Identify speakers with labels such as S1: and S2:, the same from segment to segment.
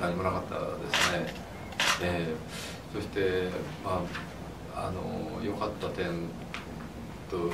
S1: 何もなかったですね、えー、そしてまああの良かった点と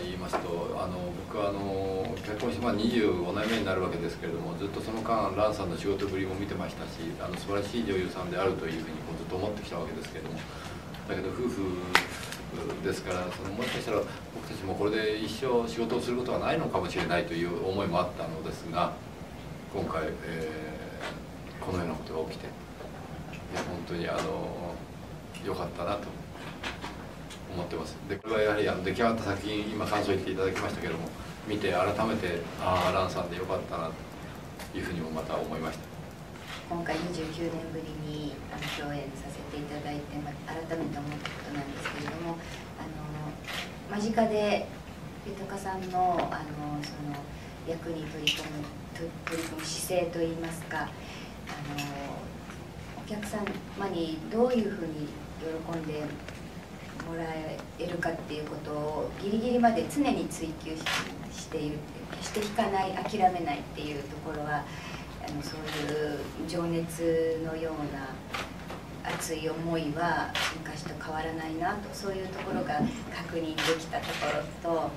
S1: 言いますとあの僕はあの結婚してま25年目になるわけですけれどもずっとその間蘭さんの仕事ぶりも見てましたしあの素晴らしい女優さんであるというふうにこうずっと思ってきたわけですけれどもだけど夫婦ですからそのもしかしたら僕たちもこれで一生仕事をすることはないのかもしれないという思いもあったのですが今回、えー、このようなことが起きて。本当にあの良かったなと。思ってます。でこれはやはりあの出来上がった作品今感想言っていただきましたけども見て改めてああ蘭さんでよかったなというふうにもまた思いました。
S2: 今回29年ぶりにあの共演させていただいて、ま、改めて思ったことなんですけれどもあの間近で豊さんのあのその役に取り組む取り組む姿勢といいますかお客様にどういうふうに喜んでもらえるかっていうことをギリギリまで常に追求している決して引かない諦めないっていうところはあのそういう情熱のような熱い思いは昔と変わらないなとそういうところが確認できたところと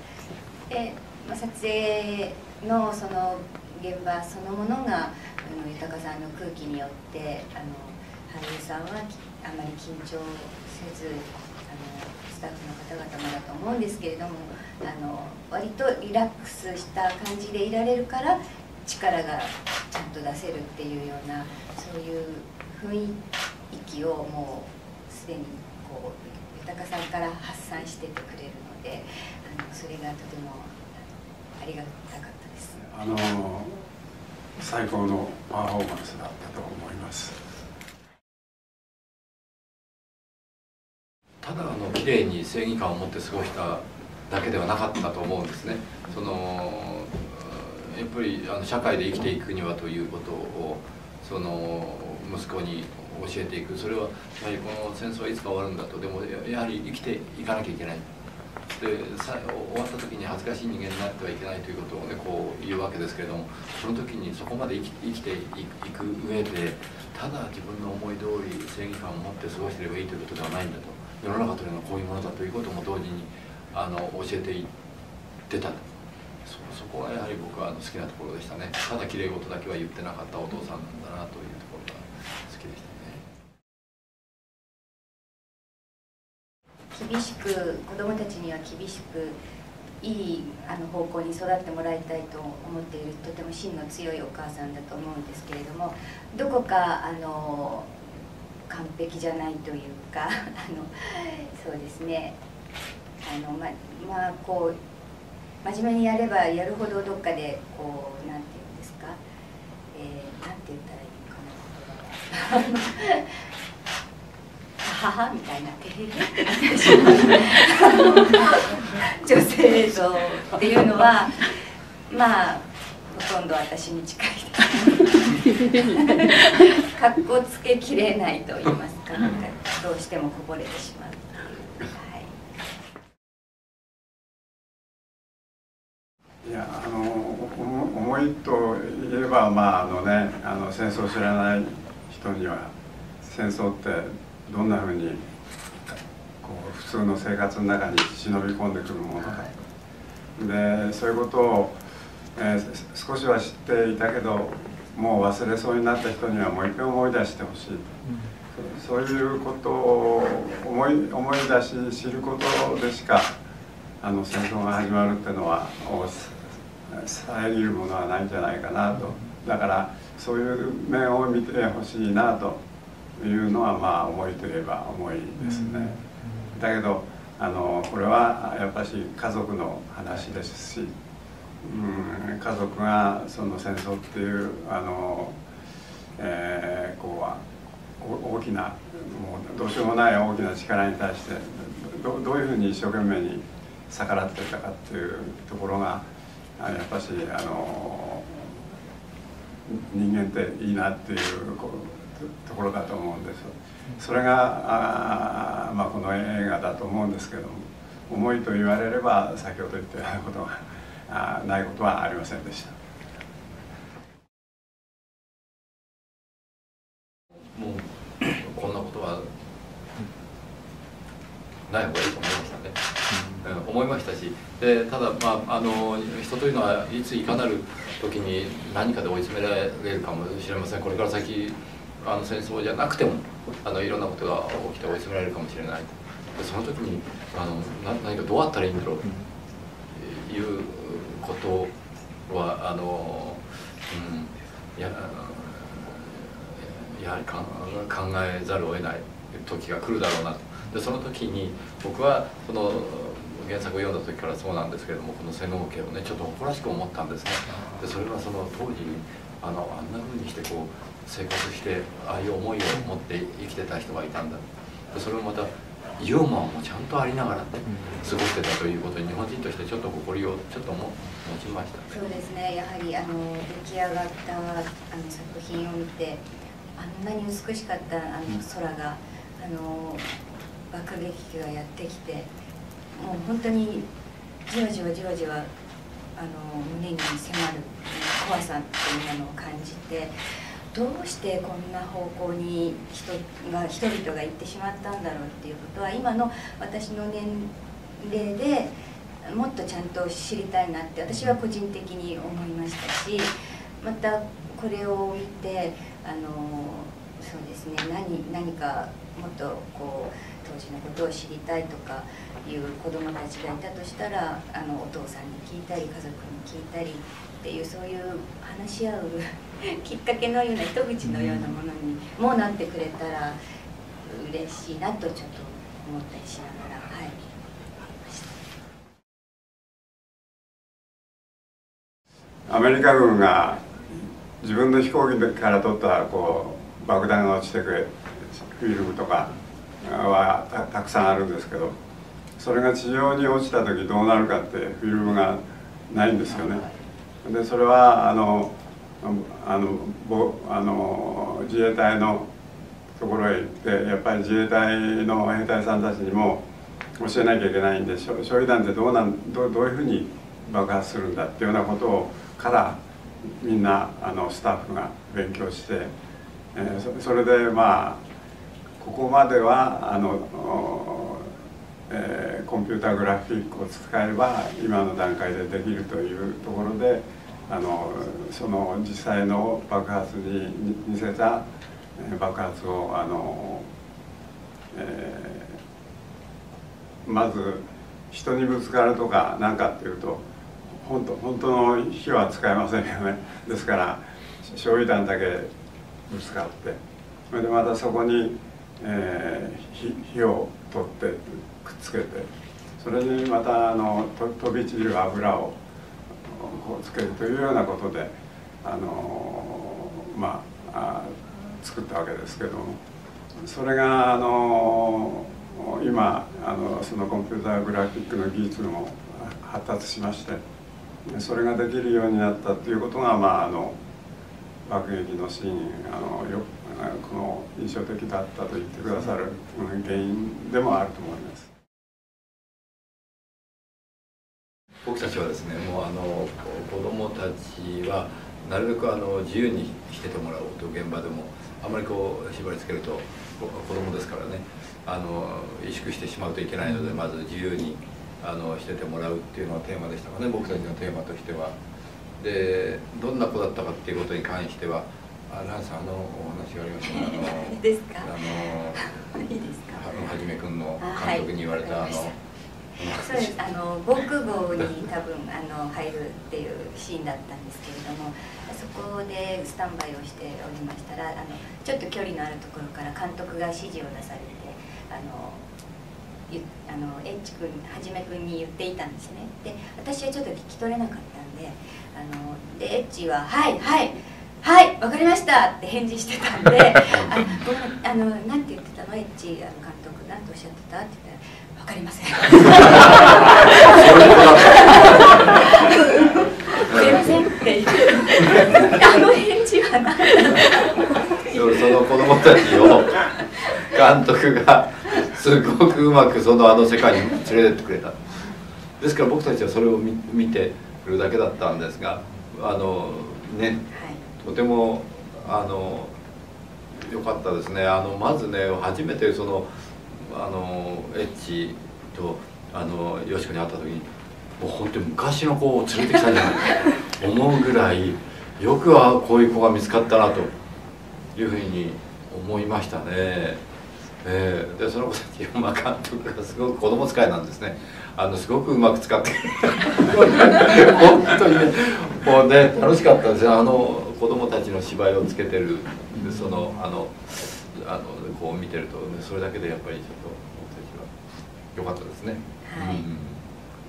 S2: で、ま、撮影のその現場そのものがあの豊さんの空気によってあの俳優さんはあまり緊張せずあのスタッフの方々もだと思うんですけれどもあの割とリラックスした感じでいられるから力がちゃんと出せるっていうようなそういう雰囲気をもうすでにこう豊さんから発散しててくれるのであのそれがとてもありがたかった。
S3: あの最高のパフォーマンスだったと思います。
S1: ただあの綺麗に正義感を持って過ごしただけではなかったと思うんですね。そのやっぱりあの社会で生きていくにはということをその息子に教えていくそれはやはりこの戦争はいつか終わるんだとでもやはり生きていかなきゃいけないで終わった時に恥ずかしい人間になってはいけないということをねこう言うわけですけれどもその時にそこまで生き生きていく上でただ自分の思い通り正義感を持って過ごしていればいいということではないんだと。世の中というのはこういうものだということも同時にあの教えていってた。そそこはやはり僕はあの好きなところでしたね。ただきれい事だけは言ってなかったお父さんなんだなという。と
S2: 厳しく子どもたちには厳しくいいあの方向に育ってもらいたいと思っているとても芯の強いお母さんだと思うんですけれどもどこかあの完璧じゃないというか あのそうですね。あのままあこう真面目にやればやるほどどっかでこうなんていうんですか、えー、なんて言ったらいいのかな。母みたいな女性像っていうのはまあほとんど私に近いかっこつけきれないと言いますかかどうしてもこぼれてしまう
S3: いやあの思いといえばまああのねあの戦争を知らない人には戦争ってどんなふうにこう普通の生活の中に忍び込んでくるものか、はい、でそういうことをえー、少しは知っていたけどもう忘れそうになった人にはもう一回思い出してほしい、うん、そういうことを思い思い出し知ることでしかあの戦争が始まるっていうのは遮るものはないんじゃないかなと。だからそういう面を見てほしいなというのはまあ思いといえば思いですね。だけどあのこれはやっぱし家族の話ですしうん家族がその戦争っていうあの、えー、こうは大きなもうどうしようもない大きな力に対してどどういうふうに一生懸命に逆らってたかっていうところがやっぱしあの人間っていいなっていうところだと思うんです。それがあ、まあ、この映画だと思うんですけども重いと言われれば先ほど言ったようなことがあないことはありませんでした。
S1: もうこんなことはない方がいいと思いましたね、うん、思いましたしでただ、まあ、あの人というのはいついかなる時に何かで追い詰められるかもしれません。これから先あの戦争じゃなくてもあのいろんなことが起きて追い詰められるかもしれない。でその時にあのな何かどうあったらいいんだろう。ということはあの、うん、ややはり考えざるを得ない。時が来るだろうなと。でその時に僕はその原作を読んだ時からそうなんですけれどもこの瀬能家をねちょっと誇らしく思ったんですね。でそれはその当時あのあんなふうにしてこう生活してああいう思いを持って生きてた人がいたんだ。でそれもまたユーモアもちゃんとありながらね過ごしてたということに日本人としてちょっと誇りをちょっとも持ちました。
S2: そうですね。やはりあの出来上がったあの作品を見てあんなに美しかったあの空があの爆撃機がやってきてもう本当にじわじわじわじわあの胸に迫る怖さっていうのを感じてどうしてこんな方向に人が人々が行ってしまったんだろうっていうことは今の私の年齢でもっとちゃんと知りたいなって私は個人的に思いましたしまたこれを見てあのそうですね何何かもっとこう当時のことを知りたいとかいう子どもたちがいたとしたらあのお父さんに聞いたり家族に聞いたりっていうそういう話し合う きっかけのような糸口のようなものにもなってくれたら嬉しいなとちょっと思ったりしながらはい
S3: アメリカ軍が自分の飛行機から取ったこう爆弾が落ちてくれフィルムとかはたくさんあるんですけどそれが地上に落ちた時どうなるかってフィルムがないんですよね。でそれはあのあのあの自衛隊のところへ行ってやっぱり自衛隊の兵隊さんたちにも教えなきゃいけないんで焼夷弾ってどうなんどどういうふうに爆発するんだっていうようなことをからみんなあのスタッフが勉強して、えー、それでまあここまではあの、えー、コンピューターグラフィックを使えば今の段階でできるというところであのその実際の爆発に似せた爆発をあの、えー、まず人にぶつかるとか何かっていうと本当本当の火は使えませんよね。ですから焼夷弾だけぶつかってそれでまたそこにえー、火を取ってくっつけてそれにまたあの飛び散る油をこうつけるというようなことであのまあ作ったわけですけどもそれがあの今あのそのコンピューターグラフィックの技術も発達しましてそれができるようになったということがまああの爆撃のシーンあのよこの印象的だったと言ってくださる原因でもあると思います。
S1: 僕たちはですねもうあの子どもたちはなるべくあの自由にしててもらおうと現場でもあまりこう縛りつけると子どもですからねあの萎縮してしまうといけないのでまず自由にあのしててもらうっていうのがテーマでしたかね僕たちのテーマとしては。でどんな子だったかっていうことに関してはあランさんあのお話がありましたねあの
S2: ですか？
S1: あの
S2: いいですか？
S1: はじめ君の監督に言われたあ,、の
S2: そうです。あの防空壕に多分あの入るっていうシーンだったんですけれどもそこでスタンバイをしておりましたらあのちょっと距離のあるところから監督が指示を出されてあのあのエッチ君はじめ君に言っていたんですね。で私はちょっと聞き取れなかったんであのでエッチは「はいはいはいわかりました」って返事してたんで「あごめんあのなんて言ってたの？エッチあの監督なんておっしゃってた?」って言ったら「わかりません」すいません。ってあの返事は何だ
S1: その子供たちを監督がすごくうまくそのあの世界に連れてってくれた。ですから僕たちはそれを見てるだけだったんですがあのねとてもあの良かったですね。あのまずね初めてそのあのエッチとあのよしこに会った時にもう本当に昔の子を連れてきたんじゃないかと思うぐらいよくはこういう子が見つかったなというふうに思いましたね。えー、でその子さ清間監督がすごく子供使いなんですね。あのすごくうまく使って。本当にねもうね楽しかったですあの子供たちの芝居をつけてるそのあのあのこう見てると、ね、それだけでやっぱりちょっと僕たちは良かったですね。
S2: はい、
S1: うん。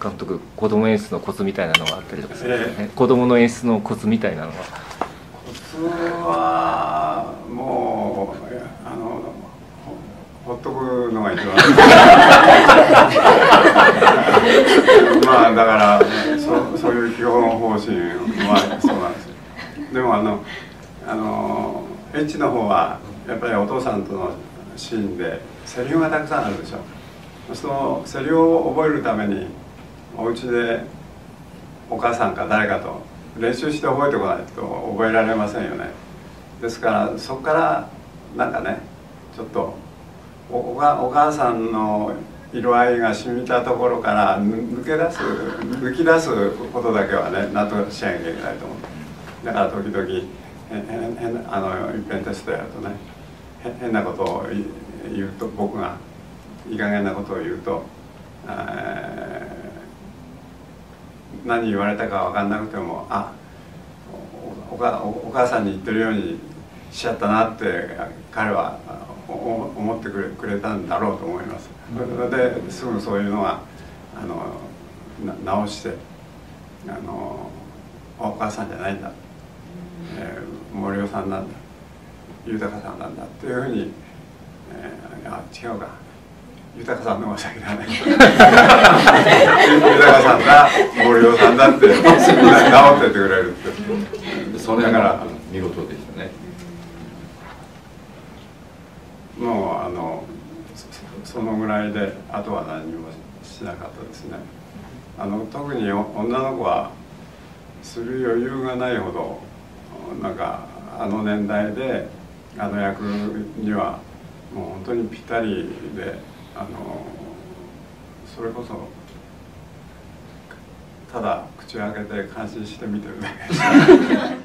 S4: 監督子供演出のコツみたいなのがあったりとかするんですよ
S3: え。
S4: ね、子供の演出のコツみたいなのは。
S3: コツはもうあのほほっとくのが一番まあだからそそういう基本方針はそうなんですよ。でもあのあのエッチの方はやっぱりお父さんとのシーンでセリフがたくさんあるでしょ。そのセリフを覚えるためにお家でお母さんか誰かと練習して覚えてこないと覚えられませんよね。ですからそこからなんかねちょっとお母さんの色合いが染みたところから抜け出す抜き出すことだけはねなんとかしなきゃいけないと思う。だから時々へへ変なあの一遍テストやるとね変なことを言うと僕がいい加減なことを言うと、えー何言われたか分かんなくてもあおおお母さんに言ってるようにしちゃったなって彼は思ってくれくれたんだろうと思います。ですぐそういうのはあの直してあのお母さんじゃないんだ、えー森尾さんなんだ豊さんなんだっていうふうに、えーあ違うか。豊さんの方が先だね。豊さんだ森尾さんだって直ってってくれるって。
S1: それだから見事でしたね。
S3: もうあのそそのぐらいであとは何もしなかったですね。あの特にお女の子はする余裕がないほどなんかあの年代であの役にはもう本当にぴったりであのそれこそただ口を開けて感心して見てるだけでした。